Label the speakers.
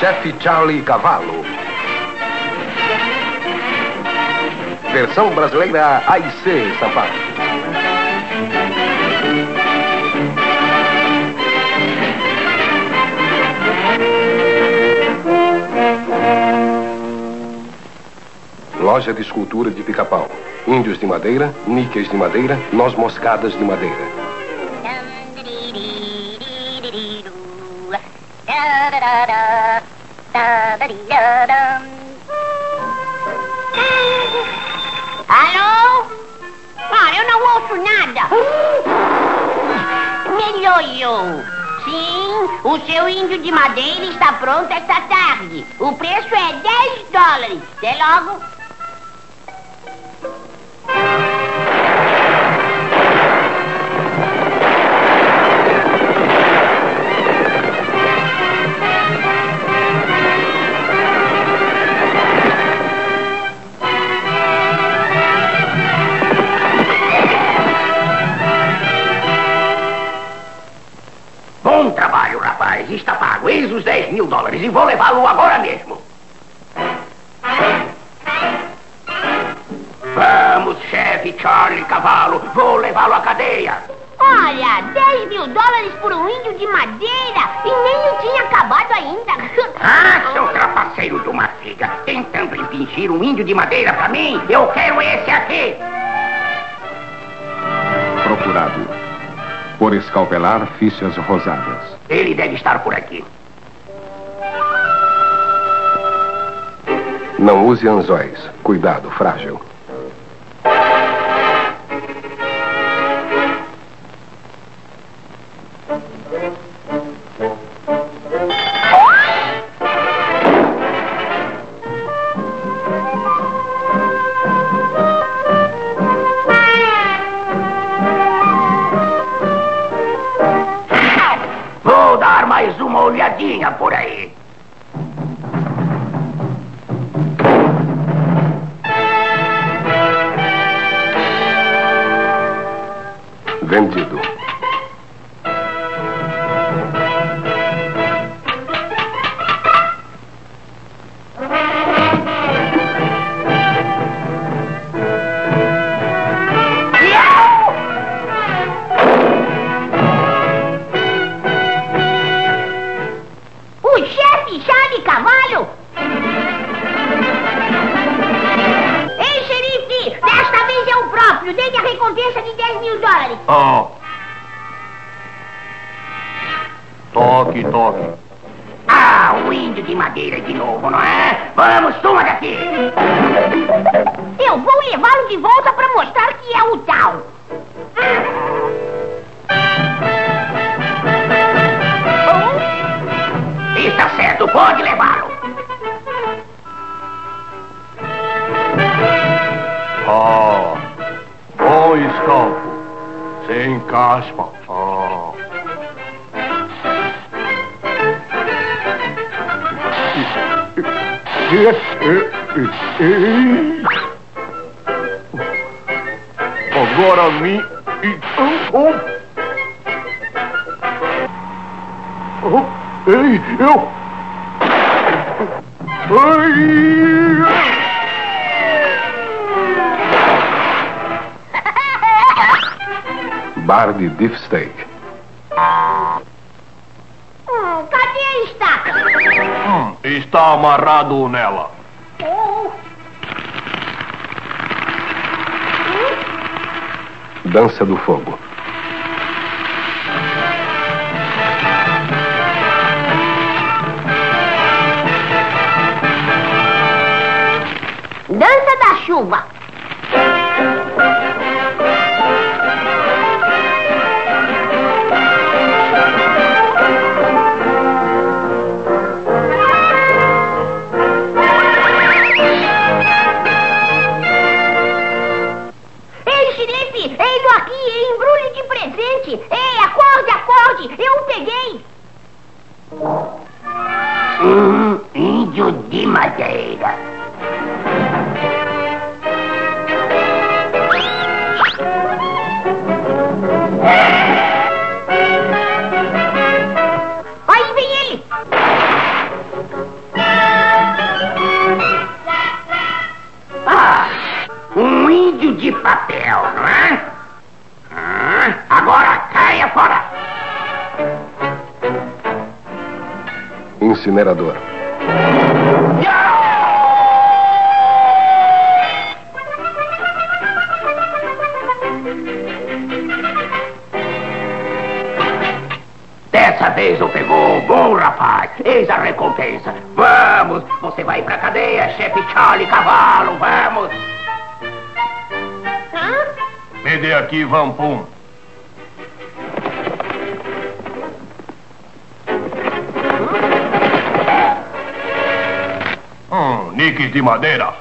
Speaker 1: Chefe Charlie Cavallo. Versão brasileira AIC Sampaio. Loja de escultura de pica-pau. Índios de madeira, níqueis de madeira, noz moscadas de madeira.
Speaker 2: Alô? Ah, eu não ouço nada. Melhorou. Sim, o seu índio de madeira está pronto esta tarde. O preço é 10 dólares. Até logo.
Speaker 3: Mil dólares e vou levá-lo agora mesmo. Vamos, chefe Charlie Cavalo. Vou levá-lo à cadeia.
Speaker 2: Olha, 10 mil dólares por um índio de madeira e nem eu tinha acabado ainda.
Speaker 3: Ah, seu trapaceiro de uma figa. Tentando impingir um índio de madeira pra mim. Eu quero esse aqui.
Speaker 1: Procurado. Por escalpelar fichas rosadas.
Speaker 3: Ele deve estar por aqui.
Speaker 1: Não use anzóis. Cuidado, frágil.
Speaker 3: Vou dar mais uma olhadinha por aí.
Speaker 1: Vendido.
Speaker 2: Recompensa de 10 mil dólares.
Speaker 4: Ah. Toque, toque.
Speaker 3: Ah, o índio de madeira de novo, não é? Vamos, suma daqui.
Speaker 2: Eu vou levá-lo de volta para mostrar que é o tal.
Speaker 3: Está certo, pode levá-lo.
Speaker 4: Ah. Escalpo. Sem caspa. Ah. Agora mim. Oh. Oh. Ei, eu.
Speaker 1: Bar de beef steak.
Speaker 2: Hum, cadê a estaca?
Speaker 4: Hum, está amarrado nela.
Speaker 2: Oh,
Speaker 1: Dança do fogo.
Speaker 2: dança da chuva. Ei, xerife, ei, do aqui, embrulho de presente. Ei, acorde, acorde, eu peguei.
Speaker 3: Um índio de madeira.
Speaker 2: Saia fora!
Speaker 1: Incinerador.
Speaker 3: Dessa vez o pegou, bom rapaz. Eis a recompensa. Vamos, você vai pra cadeia, chefe Charlie Cavalo, vamos.
Speaker 4: Me dê aqui, Vampum. Nicks de madeira.